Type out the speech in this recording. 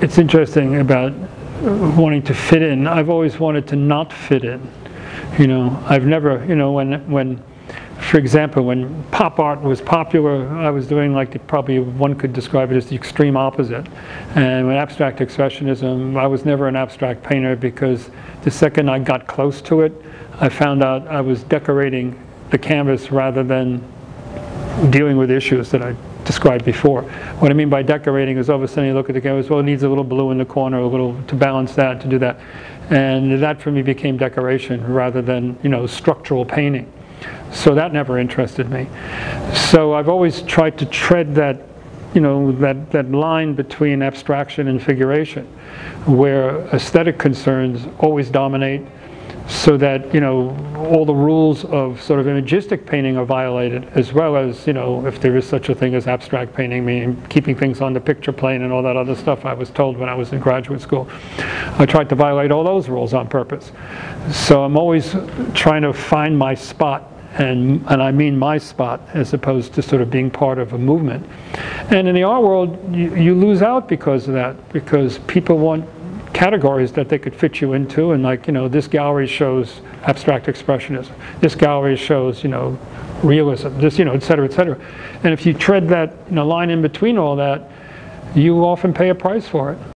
It's interesting about wanting to fit in. I've always wanted to not fit in. You know, I've never, you know, when, when, for example, when pop art was popular, I was doing like the, probably one could describe it as the extreme opposite. And when abstract expressionism, I was never an abstract painter because the second I got close to it, I found out I was decorating the canvas rather than dealing with issues that I described before. What I mean by decorating is all of a sudden you look at the canvas, well, it needs a little blue in the corner, a little to balance that, to do that. And that for me became decoration rather than, you know, structural painting. So that never interested me. So I've always tried to tread that, you know, that, that line between abstraction and figuration, where aesthetic concerns always dominate so that you know all the rules of sort of imagistic painting are violated as well as you know if there is such a thing as abstract painting meaning keeping things on the picture plane and all that other stuff I was told when I was in graduate school I tried to violate all those rules on purpose so I'm always trying to find my spot and, and I mean my spot as opposed to sort of being part of a movement. And in the art world, you, you lose out because of that, because people want categories that they could fit you into and like you know this gallery shows abstract expressionism. This gallery shows you know realism. This you know et cetera et cetera. And if you tread that you know line in between all that you often pay a price for it